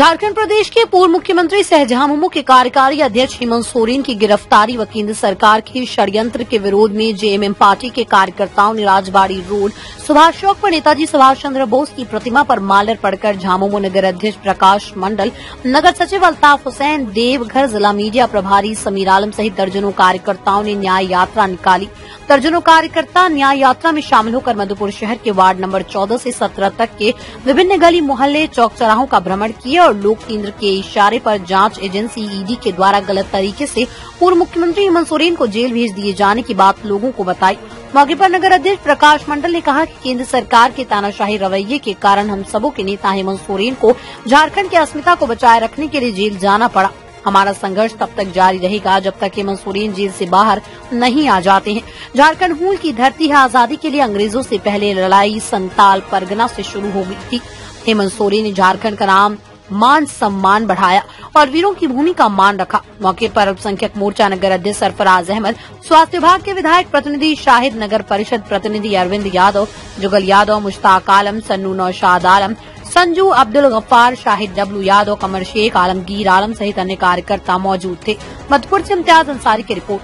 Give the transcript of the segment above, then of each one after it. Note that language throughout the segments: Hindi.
झारखंड प्रदेश के पूर्व मुख्यमंत्री सहजामुमो के कार्यकारी अध्यक्ष हेमंत सोरेन की गिरफ्तारी व केंद्र सरकार के षडयंत्र के विरोध में जेएमएम पार्टी के कार्यकर्ताओं ने राजबाड़ी रोड सुभाष चौक पर नेताजी सुभाष चंद्र बोस की प्रतिमा पर मालर पड़कर झामुमो नगर अध्यक्ष प्रकाश मंडल, नगर सचिव अल्ताफ हुसैन, देवघर जिला मीडिया प्रभारी समीर आलम सहित दर्जनों कार्यकर्ताओं ने न्याय यात्रा निकाली। दर्जनों कार्यकर्ता न्याय यात्रा में शामिल होकर मधुपुर शहर के वार्ड नंबर 14 से 17 तक के विभिन्न गली मोहल्ले, चौक चौराहों का भ्रमण किया और लोक केंद्र के इशारे पर जाँच एजेंसी ईडी के द्वारा गलत तरीके से पूर्व मुख्यमंत्री हेमंत सोरेन को जेल भेज दिए जाने की बात लोगों को बताई। मौके पर नगर अध्यक्ष प्रकाश मंडल ने कहा कि केंद्र सरकार के तानाशाही रवैये के कारण हम सबों के नेता हेमंत सोरेन को झारखंड की अस्मिता को बचाए रखने के लिए जेल जाना पड़ा। हमारा संघर्ष तब तक जारी रहेगा जब तक हेमंत सोरेन जेल से बाहर नहीं आ जाते हैं। झारखंड मूल की धरती है आज़ादी के लिए अंग्रेज़ों से पहले लड़ाई संताल परगना से शुरू हो गई थी। हेमंत सोरेन ने झारखंड का नाम मान सम्मान बढ़ाया और वीरों की भूमि का मान रखा। मौके पर अल्पसंख्यक मोर्चा नगर अध्यक्ष सरफराज अहमद, स्वास्थ्य विभाग के विधायक प्रतिनिधि शाहिद नगर परिषद प्रतिनिधि अरविंद यादव, जुगल यादव, मुश्ताक आलम, सन्नू नौशाद आलम संजू अब्दुल गफ्फार, शाहिद डब्लू यादव, कमर शेख, आलमगीर, आलम सहित अन्य कार्यकर्ता मौजूद थे। मधुपुर ऐसी इम्तियाज़ अंसारी की रिपोर्ट।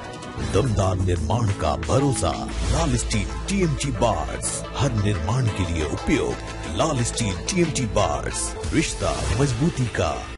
दमदार निर्माण का भरोसा, लाल स्टील टीएमटी बार्स हर निर्माण के लिए उपयोग, लाल स्टील टीएमटी बार्स रिश्ता, मजबूती का।